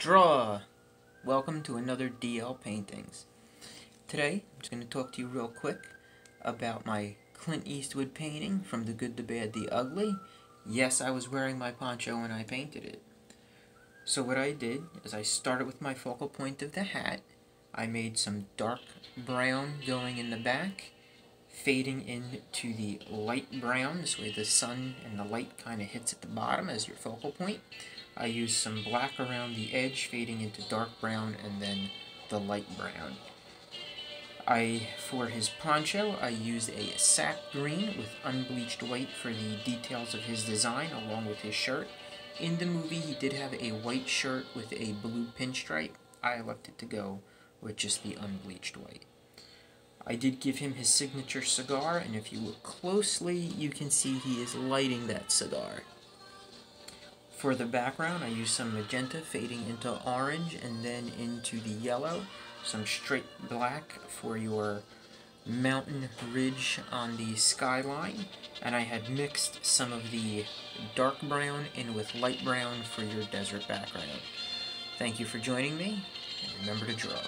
Draw! Welcome to another DL Paintings. Today, I'm just going to talk to you real quick about my Clint Eastwood painting from The Good, the Bad, the Ugly. Yes, I was wearing my poncho when I painted it. So what I did is I started with my focal point of the hat. I made some dark brown going in the back, fading into the light brown, this way the sun and the light kind of hits at the bottom as your focal point. I use some black around the edge, fading into dark brown, and then the light brown. I, for his poncho, I used a sap green with unbleached white for the details of his design, along with his shirt. In the movie, he did have a white shirt with a blue pinstripe. I elected to go with just the unbleached white. I did give him his signature cigar, and if you look closely, you can see he is lighting that cigar. For the background, I used some magenta fading into orange and then into the yellow. Some straight black for your mountain ridge on the skyline. And I had mixed some of the dark brown in with light brown for your desert background. Thank you for joining me, and remember to draw.